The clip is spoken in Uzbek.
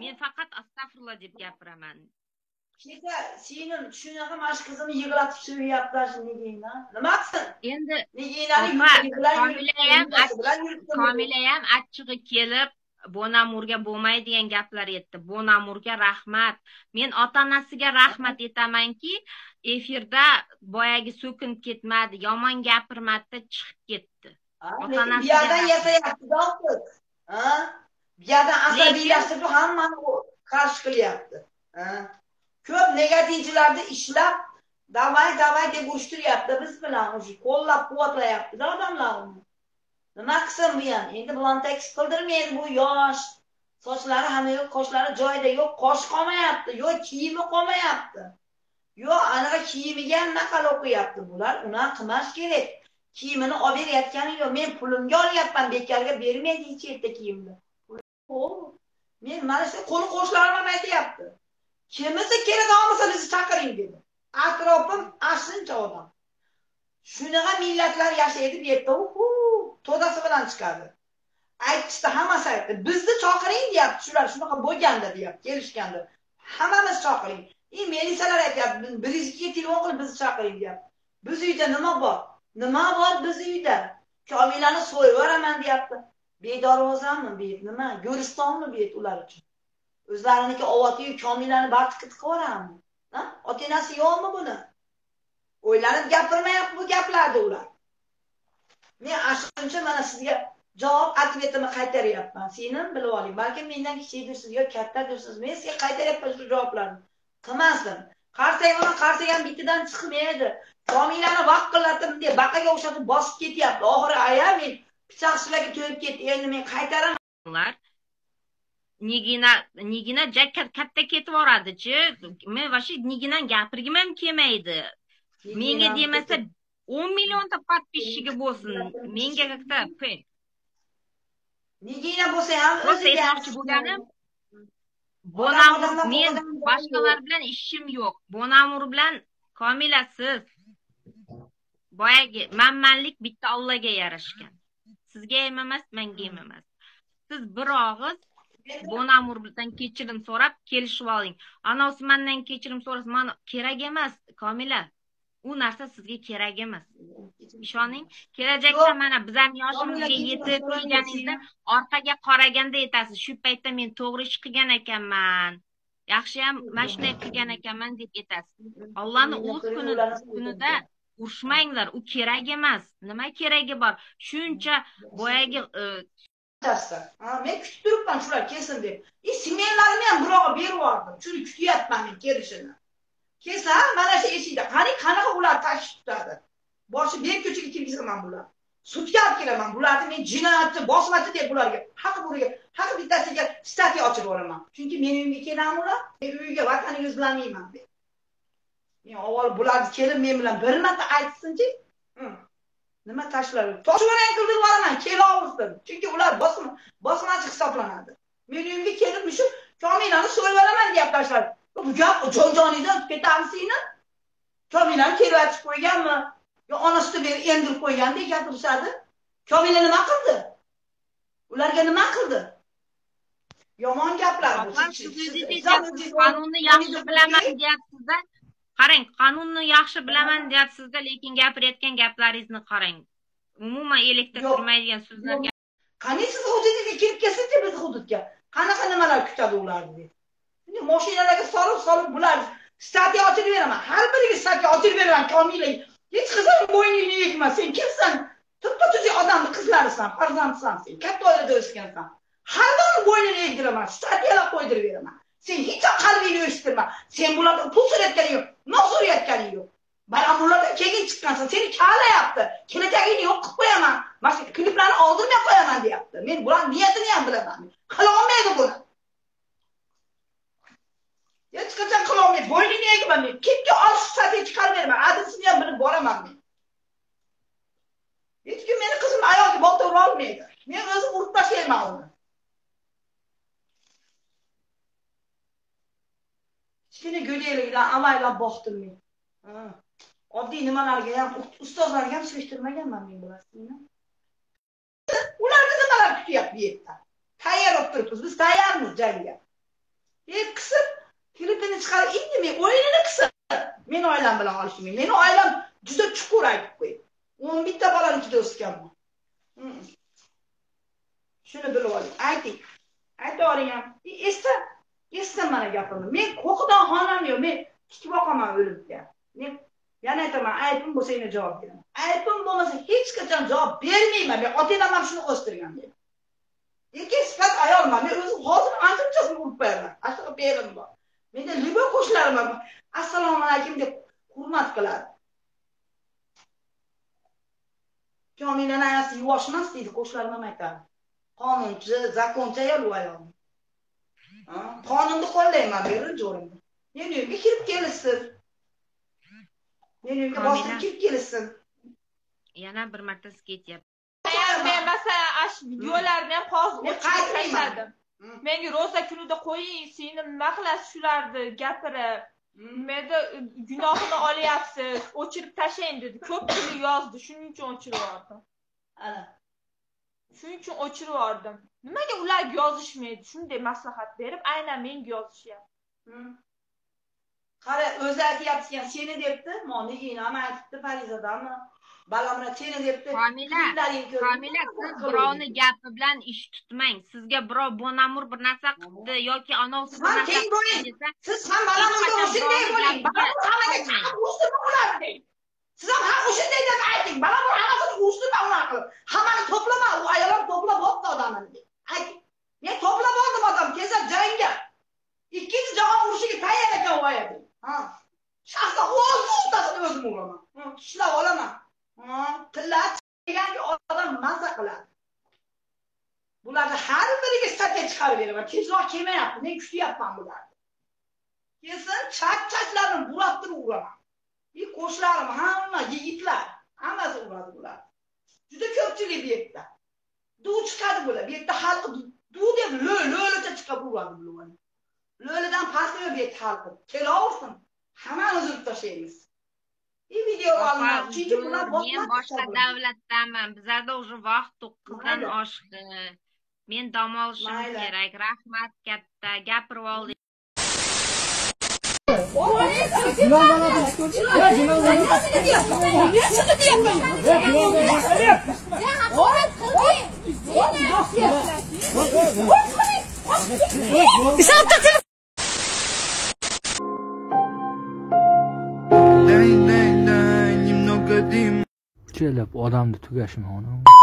men faqat astag'firulloh deb gapiraman. Kecha seni shunaqa mana shu qizimni yig'latib so'yyaptilar nigina? Nima qilsin? Endi niginani komilayam achchig'i kelib bonamurga bo'lmaydigan gaplar aytdi bonamurga rahmat. Men ota onasiga rahmat aytamanki efirda boyagi so'kinib ketmadi yomon gapirmadida chiqib ketdi. Ota onasi bu yerdan bu yerdan asabiylashtirib hammani qarshi qilyapti. Ko'p negativchilarni ishlab davay davay deb urishtiryapti biz bilan уже qo'llab quvvatlayaptida odamlar uni nima qilsin bu ham endi bilan tekis qildirmaydi bu yosh. Sochlari hamma yo'q qoshlari joyida yo'q. Qosh qolmayapti yo'q kiyimi qolmayapti. Yo'q anaqa kiyimiga anaqa o'qiyapti bular. Unaqa qilmas kerak. Kiyimini olib berayotgani yo'q. Men pulimga olyapman bekorga bermaydi hech yerda kiyimni men mana shu qo'ni qo'shnilarim ham aytyapti. Kimisi keladigan bo'lsa bizni chaqiring dedi. Atrofim ana odam. Shunaqa millatlar yashaydi bu yerda to'dasi bilan chiqadi. Aytishdi hammasi aytdi bizni chaqiring deyapti. Shular shunaqa bo'lganda deyapti kelishganda. Hammamiz chaqiring. И melisalar aytyapti bir ikkiga telefon qilib bizni chaqiring deyapti. Biz uyda nima bor? Nima bor bizni uyda? Komilani so'yib yuboraman deyapti. Bedorvozami bu yer nima? Go'ristonmi bu yer ular uchun? O'zlariniki ovotiyu komilani bartiqqa qilib yuborammi? Ota onasi yo'qmi buni? O'ylanib gapirmayapti bu gaplarni ular. Men ashuncha mana sizga javob ответimni qaytaryapman. Seni bilib oling balkim mendan kichikdirsiz yo kattadirsiz men sizga qaytaryapman shu javoblarni. Qilmasdim. Qarsayman qarsagan bitidan chiqmaydi komilani vaqillatib deb baqaga o'xshatib bosib ketyapti. Oxiri aya men pichoq shularga to'yib ketdi. Endi men qaytaraman nigina nigina katta ketib yuboradichi men вообще niginani gapirgim ham kelmaydi menga demasa o'n millionta подписчиги bo'lsin. Menga как-то nigina bo'lsa ham просто aytmoqchi bo'lganim bonamur men boshqalar bilan ishim yo'q. Bonamur bilan komila siz boyagi manmanlik bitta ollohga yarashgan sizga ham emas menga ham emas siz bir og'iz bonamurdan kechirim so'rab kelishib oling. Anavsi mandan kechirim so'rasa mana kerak emas komila. U narsa sizga kerak emas. Ishoning. Kelajakda mana bizlarni yoshimizga yetib kelganingizda orqaga qaraganda aytasiz. Shu paytda men to'g'ri ish qilgan ekanman. Yaxshiyam mana shunday qilgan ekanman deb aytasiz. Ollohni o'z kunida urushmanglar u kerak emas. Nima keragi bor? Shuncha boyagi e, men kutib turibman shular kelsin deb. И smenlarimni ham birog'i berib yubordim. Shuni kutyapman men kelishini. Kelsa mana shu eshikda. Qani qanaqa ular tashib tutadi? Boshi ber ko'chaga kirgizaman bular. Sudga olib kelaman. Bularni men jinoyatchi bosmachi deb bularga haqi buriga haqi bittasiga stатья ochib yuboraman chunki meni uyimga keladimi ular. Men uyiga vataningiz izlamayman deb men avval bularni kelib men bilan bir marta aytsinchi. Nima tashlab toshbo'ron qildirib yuboraman kelaversin chunki ular bosma bosmachi hisoblanadi. Meni uyimga kelib shu komilani so'yib yuboraman deyapti tashlab bu gap jon joningdan o'tib ketami seni komilani kelvatib qo'yganmi? Yo onasida berib endirib qo'ygandek gapirishadi. Komila nima qildi? Ularga nima qildi? Yomon gaplar qonunni yaxshi bilaman deyapsizda qarang qonunni yaxshi bilaman deyapsizda lekin gapirayotgan gaplaringizni qarang. Umuman elakda turmaydigan so'zlarga qani siz hududingizga kirib kelsinchi bizni hududga? Qanaqa nimalar kutadi ularni deb? Moshinalarga solib solib bular statiya ochib beraman. Har biriga statiya ochib beraman komila. Hech qizim bo'yningni egma sen kimsan? Tuppa tuzuk odamni qizlarisan farzandisan sen katta oilada o'sgansan. Har birini bo'ynini egdiraman statiyalar qo'ydirib beraman sen hech ham qalbingni eshittirma sen bularda pul so'rayotganing yo'q non so'rayotganing yo'q baland bulardan keyin chiqqansan seni kalayapti kelajagingni yo'q qilib qo'yaman mana shu kliplarni oldirmay qo'yaman deyapti men bularni niyatini ham bilaman qilolmaydi buni hech qachon qilolmaydi bo'ynini egaman men kimga olishsa chiqarmayman adresini ham bilib boraman men hech kim meni qizimni ayolga bolta urolmaydi men o'zim urib tashlayman uni kichkina go'dakligidan avaylab boqdim men oddiy nimalarga ham ustozlarga ham surishtirmaganman men bilasizmi ularni nimalar kutyapti bu yerda? Tayyor bo'lib turibmiz biz tayyormiz jangga. Ep qisib filippinni chiqarib men, o'yinini qisib meni oilam bilan olishmay meni oilam juda chuqur aytib qo'y o'n bitta bolani ichida o'sganman shuni bilib oling. Ayting. Ayta oling ham. E, Esda eshitsin mana gapimni men qo'qidan xonam yo'q men tikib boqaman o'limga men yana aytaman aybim bo'lsa yana javob beraman. Aybim bo'lmasa hech qachon javob bermayman. Men ota onam ham shuni o'stirgan meni lekin sifat ayolman men o'zim hozir anchachasini urib qo'yaman. Shunaqa belim bor. Menda любой qo'shnilarim bor? Assalomu alaykum deb hurmat qiladi. Komilani ayasi yuvosh emas deydi qo'shnilarim ham aytadi qonunchi zakonchi ayol u ayol. Qonunni qo'llayman beri jo'rimda meni uyimga kirib kelishsin. Meni uyimga bostirib kirib kelishsin. Yana bir marta sizga aytyapman men masalan shu videolarni ham hozir tashladim menga ro'za kunida qo'ying seni nima qilasiz shularni gapirib? Menda gunohini olyapsiz o'chirib tashlang dedi. Ko'pchilik yozdi shuning uchun o'chirib yubordim shuning uchun o'chirib yubordim nimaga ularga yozishmaydi? Shunday maslahat berib aynan menga yozishyapti. Qara o'zi aytyapti seni debdi. Nigina ham aytibdi farizadami balamra seni debdi. Komila komila siz birovni gapi bilan ish tutmang. Sizga birov bonamur bir narsa qilibdi yoki anavi siz ham teng bo'ling siz ham balamurga shunday bo'ling Sizam ham ha o'shanday deb ayting bu hammasini urishtirma unaqa qilib hammani to'plama u ayol ham to'plab olibdi odamini ayting men to'plab oldim odam kelsa jangga ikkinchi jahon urushiga tayyor ekan u ayol ha. Shaxsan o'zini o'rtasini o'zim uraman tishlab olaman Ha, tillat deganki odam maza qiladi bularni har biriga statiya chiqarib beraman tezroq kelmayapti men kutyapman bularni kelsin chak chaklarini burab turib uraman и qo'shnilarim hamma yigitlar hammasi uradi bular. Juda ko'pchilik bu yerda. Duv chiqadi bular bu yerda xalqi duv deb lo lo'licha chiqib uradi bularni lo'lidan pasti yo'q bu yerda xalqi kelaversin hammani uzilib tashlaymiz и video olinadi chunki bular men boshqa davlatdanman. Bizada уже vaqt to'qqizdan oshdi. Men dam olishim kerak. Rahmat katta gapirib oldik Uchalab odamni tugashma ona